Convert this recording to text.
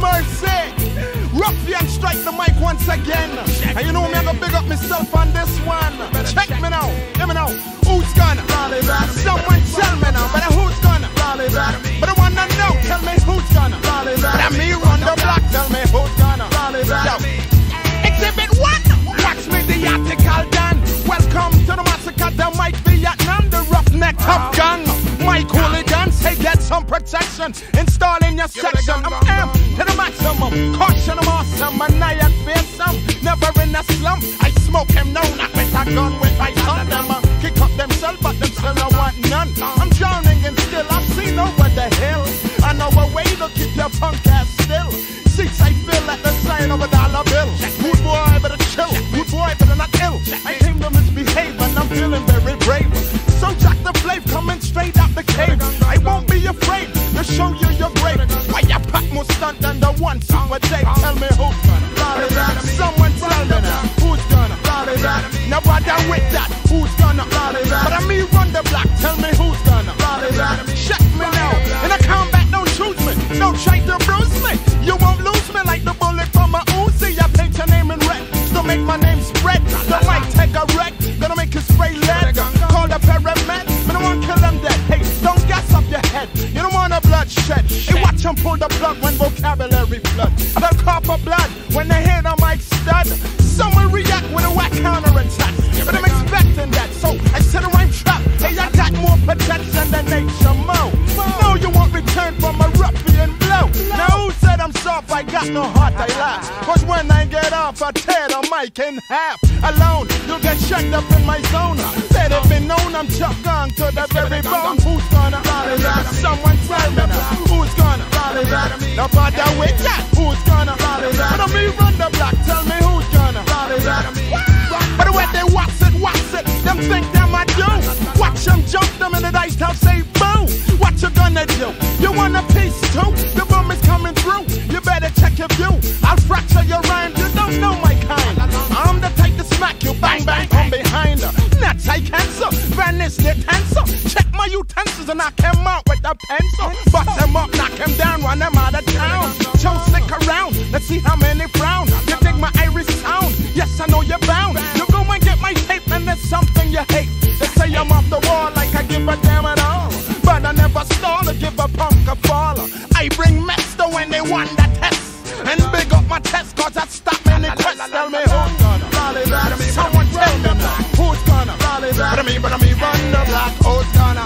mercy. Ruffian strike the mic once again. And you know me, I gonna big up myself on this one. Check me now, let me know. Who's gonna? Someone tell me now, but who's gonna? But I wanna know, tell me who's gonna? But me run the block, tell me who's gonna? Yo. Exhibit one, watch me the article done. Welcome to the massacre, the Mike Vietnam, the roughneck top gun. Mike Hooligan, say get some protection. Install in your section. I'm maximum. Caution, I'm awesome. Maniac fearsome. Never in a slum. I smoke him, no, not with a gun. With I them, uh, kick up themselves, but them still I want none. One super Dave? Tell me who's gonna. Someone tell me now. Who's gonna? Now bother with that. Who's gonna? But I me run the block. Tell me who's gonna. Check me now. In a combat, don't choose me. Don't try to bruise me. You won't lose me like the bullet from a Uzi. I paint your name in red. So make my name spread. The mic take a wreck. Gonna make you spray lead. Call the paramedic. But I won't kill them dead. Hey, don't gas up your head. You a bloodshed. Hey, watch them pull the plug when vocabulary flood. They'll copper blood when they hear the mic stud. Someone react with a whack counter attack. But I'm expecting that. So I set a rhyme trap. Hey, I got more protection than nature mo. No, you won't return from a ruffian blow. Now who said I'm soft? I got no heart, I laugh. Cause when I get off, I tear the mic in half. Alone, you'll get checked up in my zone. Let it be known I'm chuck gone to the very bone. Who's gonna? Someone tell me What you gonna do? You want a piece too? The is coming through. You better check your view. I'll fracture your rhyme. You don't know my kind. I'm the type to smack you bang bang from behind. Nuts I cancer, vanish the tensor. Check my utensils and I came out with a pencil. Bust him up, knock him down, run him out of town. Chow stick around, let's see how many frown. punk, a baller. I bring mess to when they want that test. And big up my test, cause I stop many quests. Tell me who's gonna rally that? Someone tell me who's gonna rally that? But I mean, but I mean, run the block, who's gonna?